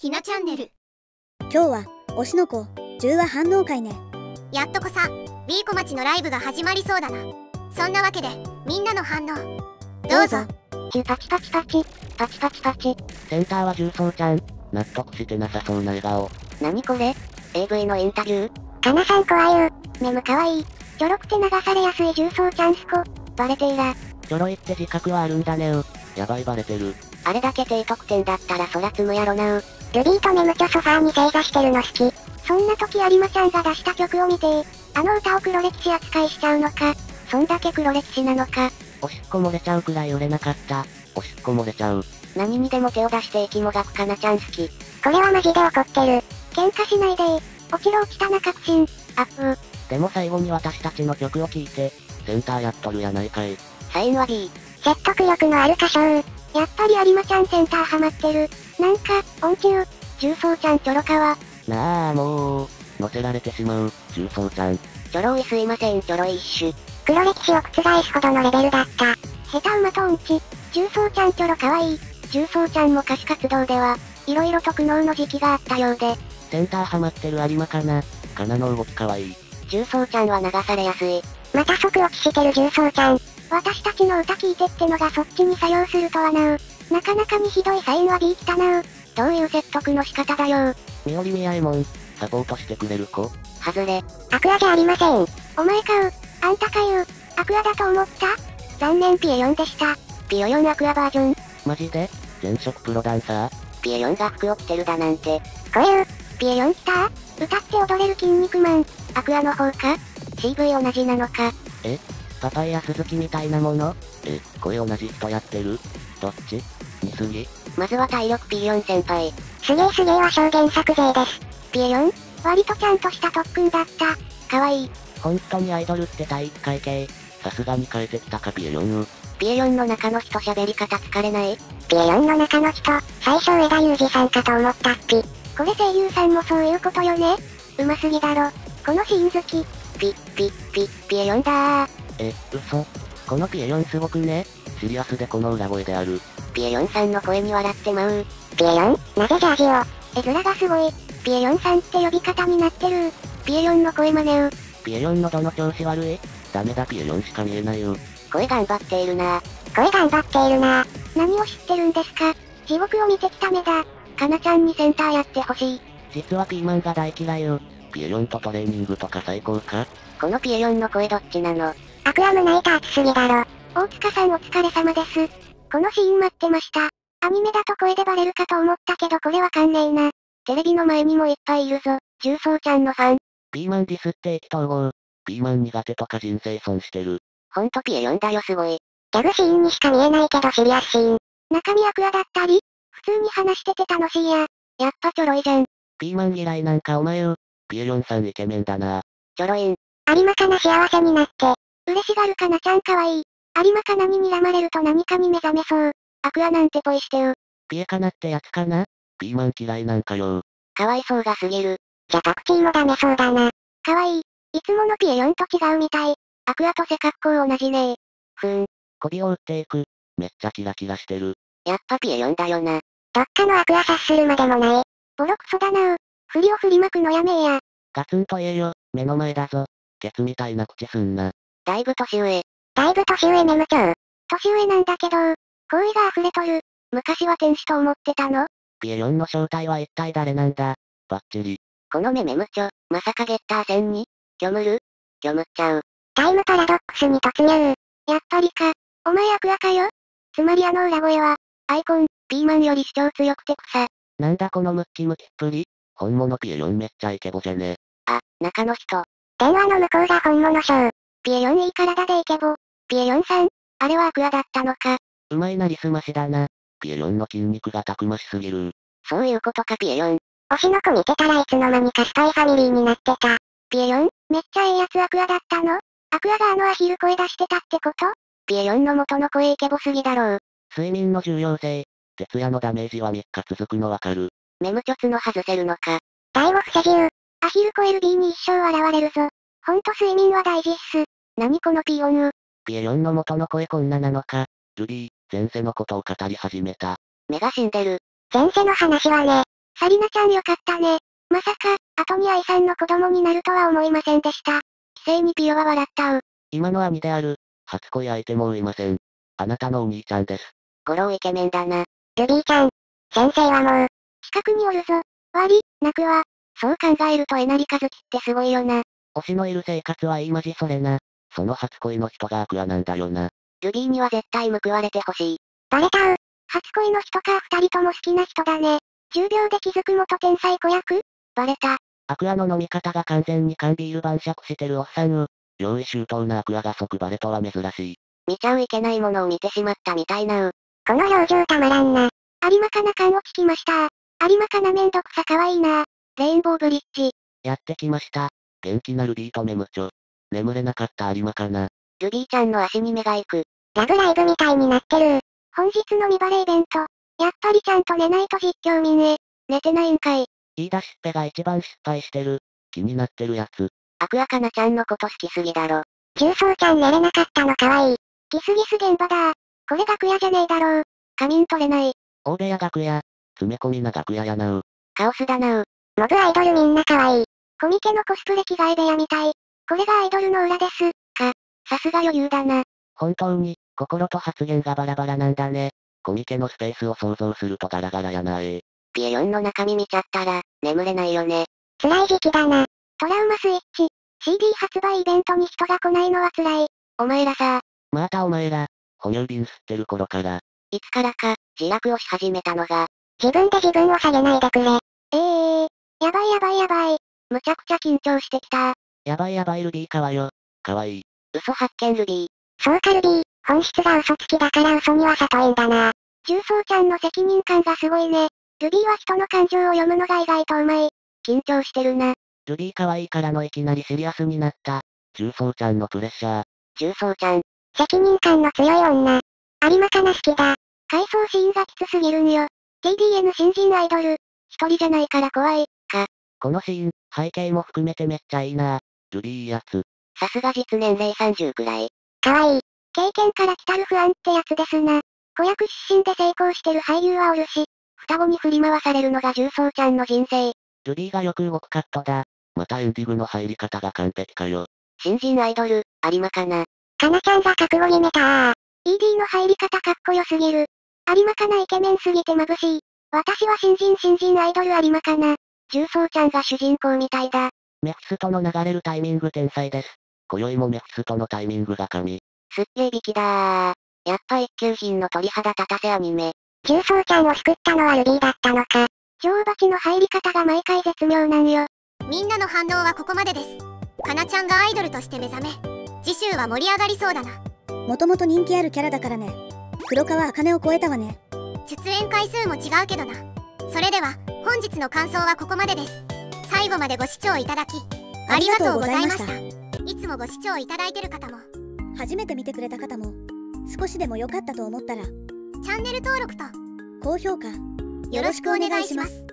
ひなチャンネル今日は推しの子10話反応会ねやっとこさ B 小町のライブが始まりそうだなそんなわけでみんなの反応どうぞチュパチパチパチ、パチパチパチ。センターは重曹ちゃん。納得してなさそうな笑顔。なにこれ ?AV のインタビュー？かなさん怖いメムかわいい。ちょろくて流されやすい重曹チャンスコ。バレていら。ちょろいって自覚はあるんだねう。やばいバレてる。あれだけ低得点だったらそら積むやろなう。ルビーとメムチョソファーに正座してるの好き。そんな時有馬ちゃんが出した曲を見てあの歌を黒歴史扱いしちゃうのか。そんだけ黒歴史なのか。おしっこ漏れちゃうくらい売れなかった。おしっこ漏れちゃう。何にでも手を出して息もがくかなちゃん好き。これはマジで怒ってる。喧嘩しないで落ちろ落ちたな確信。アップ。でも最後に私たちの曲を聴いて、センターやっとるやないかい。サインは B。説得力のある歌唱。やっぱり有馬ちゃんセンターハマってる。なんか、音中。重曹ちゃんちょろかわ。なあもう、乗せられてしまう、重曹ちゃん。ちょろいすいませんちょろい一種。黒歴史を覆すほどのレベルだった。下手馬と音痴。重曹ちゃんちょろかわいい。重曹ちゃんも歌手活動では、色々と苦悩の時期があったようで、センターハマってる有馬かな。かなの動きかわいい。重曹ちゃんは流されやすい。また即落ちしてる重曹ちゃん。私たちの歌聞いてってのがそっちに作用するとはなう。なかなかにひどいサインは B 来たなう。どういう説得の仕方だよみおりみやえもん、サポートしてくれる子外れ。アクアじゃありません。お前かう。あんたかいう。アクアだと思った？残念ピエヨンでした。ピヨヨンアクアバージョン。マジで？前職プロダンサー？ピエヨンが服を着てるだなんて。こえう。ピエヨン来た？歌って踊れる筋肉マン。アクアの方か ?CV 同じなのか？パパイヤ鈴木みたいなもの？え、声同じ人やってる？どっち？似すぎまずは体力ピエヨン先輩。すげえすげえは証言削税です。ピエヨン？割とちゃんとした特訓だった。かわいい。本当にアイドルって体育会系？さすがに変えてきたかピエヨンピエヨンの中の人喋り方疲れない？ピエヨンの中の人、最初上田裕二さんかと思ったっぴ。これ声優さんもそういうことよね？うますぎだろ。このシーン好き。ピ、ピ、ピ、ピエヨンだー。え、嘘このピエヨンすごくねシリアスでこの裏声である。ピエヨンさんの声に笑ってまう。ピエヨン？なぜジャージを？絵面がすごい。ピエヨンさんって呼び方になってる。ピエヨンの声真似う。ピエヨンのどの調子悪い？ダメだピエヨンしか見えないよ。声頑張っているな声頑張っているな何を知ってるんですか？地獄を見てきた目だ。かなちゃんにセンターやってほしい。実はピーマンが大嫌いよ。ピエヨンとトレーニングとか最高か？このピエヨンの声どっちなの？アクアムナイター熱すぎだろ。大塚さんお疲れ様です。このシーン待ってました。アニメだと声でバレるかと思ったけどこれわかんねえな。テレビの前にもいっぱいいるぞ。重曹ちゃんのファン。ピーマンディスって意気投合。ピーマン苦手とか人生損してる。ほんとピエヨンだよすごい。ギャグシーンにしか見えないけどシリアスシーン。中身アクアだったり？普通に話してて楽しいや。やっぱちょろいじゃん。ピーマン嫌いなんかお前よ。ピエヨンさんイケメンだな。ちょろいん。有馬かな幸せになって。嬉しがるかなちゃんかわいい。有馬かなに睨まれると何かに目覚めそう。アクアなんてぽいしてよ。ピエかなってやつかなピーマン嫌いなんかよ。かわいそうがすぎる。じゃパクチーもダメそうだな。かわいい。いつものピエヨンと違うみたい。アクアと背格好同じねふーん。媚びを打っていく。めっちゃキラキラしてる。やっぱピエヨンだよな。どっかのアクア察するまでもない。ボロクソだなう。振りを振りまくのやめえや。ガツンと言えよ。目の前だぞ。ケツみたいな口すんな。だいぶ年上。だいぶ年上メム長。年上なんだけど、好意が溢れとる。昔は天使と思ってたのピエヨンの正体は一体誰なんだバッチリ。このメメムチョ、まさかゲッター戦に？虚無る？虚無っちゃう。タイムパラドックスに突入。やっぱりか。お前アクアかよつまりあの裏声は、アイコン、ピーマンより主張強くて草。なんだこのムッキムキっぷり？本物ピエヨンめっちゃイケボじゃね。あ、中の人。電話の向こうが本物ショー。ピエヨンいい体でイケボ。ピエヨンさん、あれはアクアだったのか。うまいなりすましだな。ピエヨンの筋肉がたくましすぎる。そういうことかピエヨン。推しの子見てたらいつの間にかスパイファミリーになってた。ピエヨン、めっちゃええやつアクアだったの？アクアがあのアヒル声出してたってこと？ピエヨンの元の声イケボすぎだろう。睡眠の重要性。徹夜のダメージは3日続くのわかる。メムチョツの外せるのか。第5不正自由。アヒルコ LB に一生笑われるぞ。ほんと睡眠は大事っす。何このピーオンピエヨンの元の声こんななのか。ルビー、前世のことを語り始めた。目が死んでる。前世の話はね、サリナちゃんよかったね。まさか、後に愛さんの子供になるとは思いませんでした。規制にピヨは笑ったう。今の兄である。初恋相手もいません。あなたのお兄ちゃんです。ゴローイケメンだな。ルビーちゃん。先生はもう、近くにおるぞ。悪い、泣くわ。そう考えるとえなりかずきってすごいよな。推しのいる生活はいいまじそれな。その初恋の人がアクアなんだよな。ルビーには絶対報われてほしい。バレたう。初恋の人か二人とも好きな人だね。10秒で気づく元天才子役？バレた。アクアの飲み方が完全に缶ビール晩酌してるおっさんう。用意周到なアクアが即バレとは珍しい。見ちゃういけないものを見てしまったみたいなう。この表情たまらんな。有馬かな感を聞きました。有馬かなめんどくさかわいいな。レインボーブリッジ。やってきました。元気なルビーとメムチョ。眠れなかった有馬かな。ルビーちゃんの足に目が行く。ラブライブみたいになってる。本日の見バレイベント。やっぱりちゃんと寝ないと実況民へ。寝てないんかい。言い出しっぺが一番失敗してる。気になってるやつ。アクアカナちゃんのこと好きすぎだろ。重曹ちゃん寝れなかったのかわいい。ギスギス現場だこれ楽屋じゃねえだろう。仮眠取れない。大部屋楽屋。詰め込みな楽屋やなう。カオスだなう。モブアイドルみんな可愛い。コミケのコスプレ着替え部屋みたい。これがアイドルの裏です。か。さすが余裕だな。本当に、心と発言がバラバラなんだね。コミケのスペースを想像するとガラガラやなえ。ピエヨンの中身見ちゃったら、眠れないよね。辛い時期だな。トラウマスイッチ。CD 発売イベントに人が来ないのは辛い。お前らさ、またお前ら、哺乳瓶吸ってる頃から。いつからか、自落をし始めたのが。自分で自分を下げないでくれ。ええー、やばいやばいやばい。むちゃくちゃ緊張してきた。やばいやばいルビーかわよ。かわいい。嘘発見ルビー。そうかルビー、本質が嘘つきだから嘘には里縁だな。重曹ちゃんの責任感がすごいね。ルビーは人の感情を読むのが意外とうまい。緊張してるな。ルビーかわいいからのいきなりシリアスになった。重曹ちゃんのプレッシャー。重曹ちゃん。責任感の強い女。有馬かな好きだ。回想シーンがきつすぎるんよ。TDN 新人アイドル。一人じゃないから怖い、か。このシーン、背景も含めてめっちゃいいな。ルビーいいやつ。さすが実年齢30くらい。かわいい。経験から来たる不安ってやつですな。子役出身で成功してる俳優はおるし、双子に振り回されるのが重曹ちゃんの人生。ルビーがよく動くカットだ。またエンディングの入り方が完璧かよ。新人アイドル、有馬かな。かなちゃんが覚悟決めたー。ED の入り方かっこよすぎる。有馬かなイケメンすぎて眩しい。私は新人新人アイドル有馬かな。重曹ちゃんが主人公みたいだ。メフィストの流れるタイミング天才です。今宵もメフィストのタイミングが神。すっげえ引きだー。やっぱ一級品の鳥肌立たせアニメ。重曹ちゃんを救ったのはルビーだったのか。女王蜂の入り方が毎回絶妙なんよ。みんなの反応はここまでですかなちゃんがアイドルとして目覚め次週は盛り上がりそうだなもともと人気あるキャラだからね黒川茜を超えたわね出演回数も違うけどなそれでは本日の感想はここまでです。最後までご視聴いただきありがとうございました。いつもご視聴いただいてる方も初めて見てくれた方も少しでも良かったと思ったらチャンネル登録と高評価よろしくお願いします